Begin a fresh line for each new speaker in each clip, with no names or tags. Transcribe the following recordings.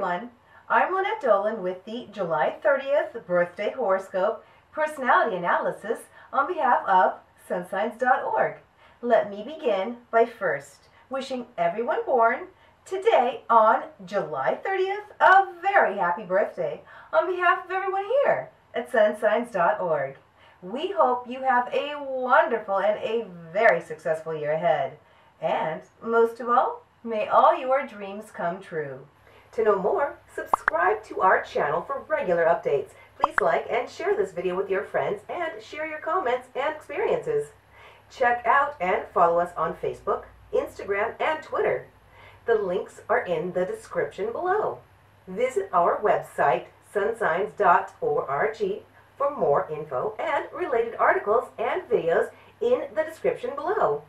everyone. I'm Lynette Dolan with the July 30th birthday horoscope personality analysis on behalf of sunsigns.org. Let me begin by first wishing everyone born today on July 30th a very happy birthday on behalf of everyone here at sunsigns.org. We hope you have a wonderful and a very successful year ahead. And most of all, may all your dreams come true. To know more, subscribe to our channel for regular updates. Please like and share this video with your friends and share your comments and experiences. Check out and follow us on Facebook, Instagram, and Twitter. The links are in the description below. Visit our website, sunsigns.org, for more info and related articles and videos in the description below.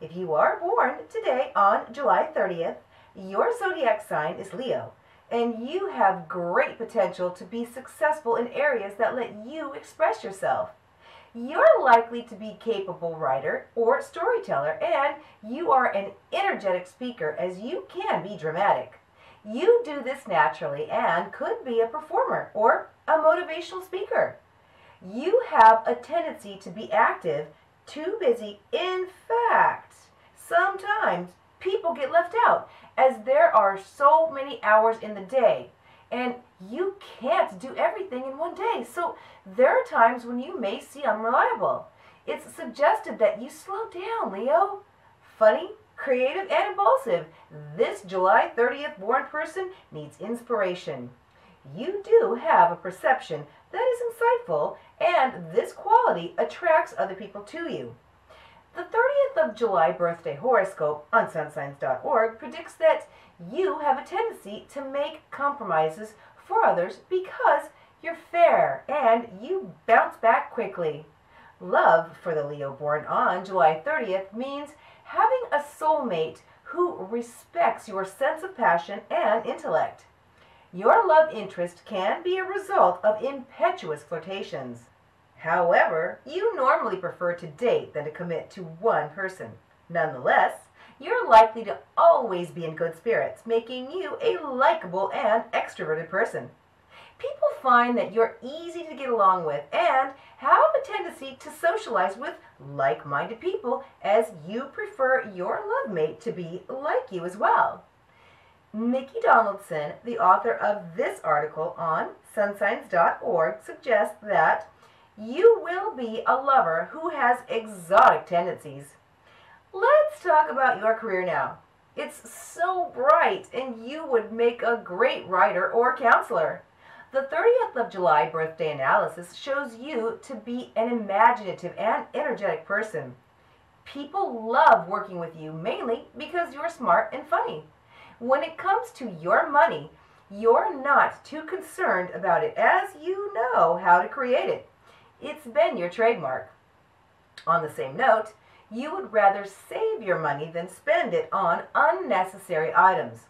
If you are born today on July 30th, your zodiac sign is Leo, and you have great potential to be successful in areas that let you express yourself. You're likely to be capable writer or storyteller, and you are an energetic speaker as you can be dramatic. You do this naturally and could be a performer or a motivational speaker. You have a tendency to be active, too busy. In fact, sometimes people get left out as there are so many hours in the day and you can't do everything in one day. So there are times when you may see unreliable. It's suggested that you slow down, Leo. Funny, creative, and impulsive. This July 30th born person needs inspiration. You do have a perception that is insightful, and this quality attracts other people to you. The 30th of July birthday horoscope on sunsigns.org predicts that you have a tendency to make compromises for others because you're fair and you bounce back quickly. Love for the Leo born on July 30th means having a soulmate who respects your sense of passion and intellect. Your love interest can be a result of impetuous flirtations. However, you normally prefer to date than to commit to one person. Nonetheless, you're likely to always be in good spirits, making you a likable and extroverted person. People find that you're easy to get along with and have a tendency to socialize with like minded people as you prefer your love mate to be like you as well. Nikki Donaldson, the author of this article on sunsigns.org, suggests that you will be a lover who has exotic tendencies. Let's talk about your career now. It's so bright, and you would make a great writer or counselor. The 30th of July birthday analysis shows you to be an imaginative and energetic person. People love working with you mainly because you're smart and funny. When it comes to your money, you're not too concerned about it as you know how to create it. It's been your trademark. On the same note, you would rather save your money than spend it on unnecessary items.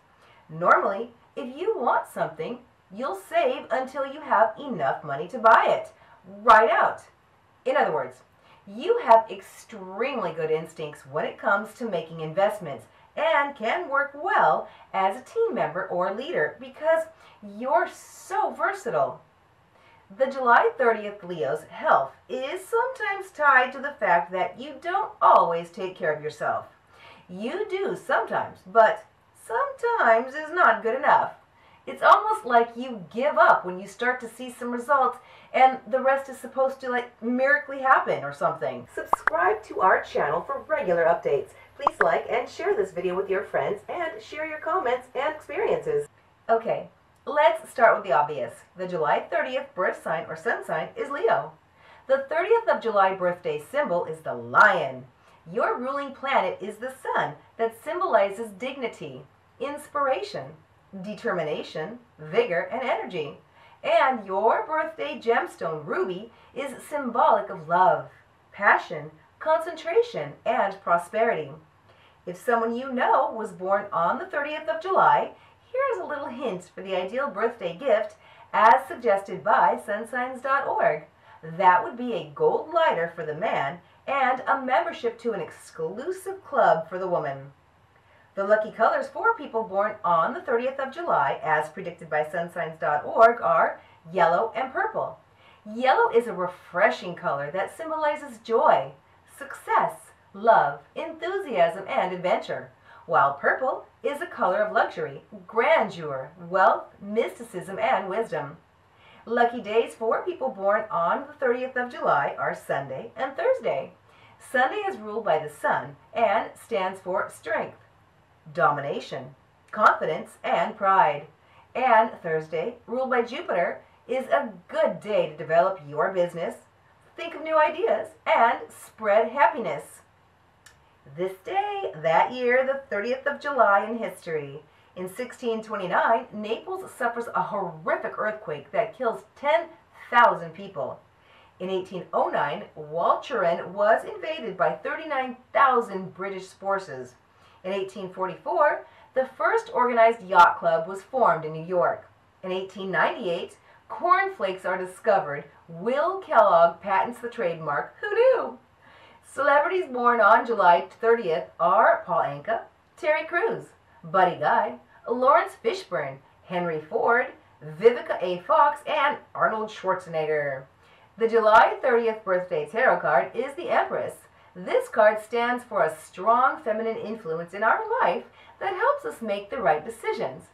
Normally, if you want something, you'll save until you have enough money to buy it. Right out. In other words, you have extremely good instincts when it comes to making investments and can work well as a team member or leader because you're so versatile. The July 30th Leo's health is sometimes tied to the fact that you don't always take care of yourself. You do sometimes, but sometimes is not good enough. It's almost like you give up when you start to see some results and the rest is supposed to like miraculously happen or something. Subscribe to our channel for regular updates. Please like and share this video with your friends and share your comments and experiences. Okay, Let's start with the obvious. The July 30th birth sign or sun sign is Leo. The 30th of July birthday symbol is the lion. Your ruling planet is the sun that symbolizes dignity, inspiration, determination, vigor, and energy. And your birthday gemstone, ruby, is symbolic of love, passion, concentration, and prosperity. If someone you know was born on the 30th of July, here's a little hint for the ideal birthday gift as suggested by sunsigns.org. That would be a gold lighter for the man and a membership to an exclusive club for the woman. The lucky colors for people born on the 30th of July, as predicted by sunsigns.org, are yellow and purple. Yellow is a refreshing color that symbolizes joy, success, love, enthusiasm, and adventure, while purple is a color of luxury, grandeur, wealth, mysticism, and wisdom. Lucky days for people born on the 30th of July are Sunday and Thursday. Sunday is ruled by the sun and stands for strength, domination, confidence, and pride. And Thursday, ruled by Jupiter, is a good day to develop your business, think of new ideas, and spread happiness. This day, that year, the 30th of July in history. In 1629, Naples suffers a horrific earthquake that kills 10,000 people. In 1809, Walcheren was invaded by 39,000 British forces. In 1844, the first organized yacht club was formed in New York. In 1898, cornflakes are discovered. Will Kellogg patents the trademark. Who knew? Celebrities born on July 30th are Paul Anka, Terry Crews, Buddy Guy, Laurence Fishburne, Henry Ford, Vivica A. Fox, and Arnold Schwarzenegger. The July 30th birthday tarot card is the Empress. This card stands for a strong feminine influence in our life that helps us make the right decisions.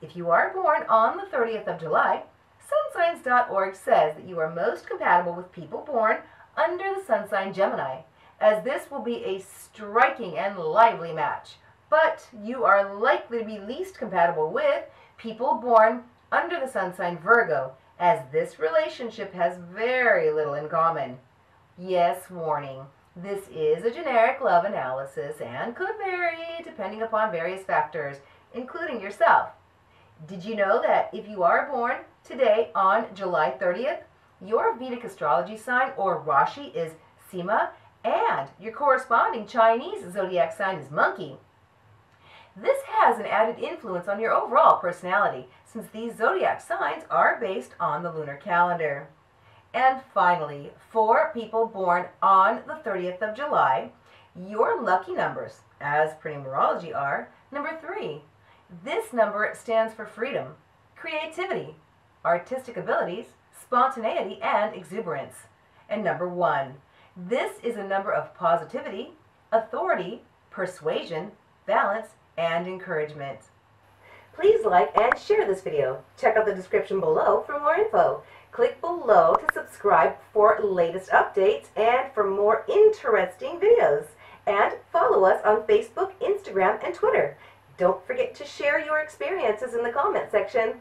If you are born on the 30th of July, sunsigns.org says that you are most compatible with people born under the sun sign Gemini, as this will be a striking and lively match. But you are likely to be least compatible with people born under the sun sign Virgo, as this relationship has very little in common. Yes, warning. This is a generic love analysis and could vary depending upon various factors, including yourself. Did you know that if you are born today on July 30th, your Vedic astrology sign or Rashi is Simha and your corresponding Chinese zodiac sign is Monkey? This has an added influence on your overall personality, since these zodiac signs are based on the lunar calendar. And finally, for people born on the 30th of July, your lucky numbers, as per numerology, are number 3. This number stands for freedom, creativity, artistic abilities, spontaneity, and exuberance. And number 1. This is a number of positivity, authority, persuasion, balance, and encouragement. Please like and share this video. Check out the description below for more info. Click below to subscribe for latest updates and for more interesting videos. And follow us on Facebook, Instagram, and Twitter. Don't forget to share your experiences in the comment section.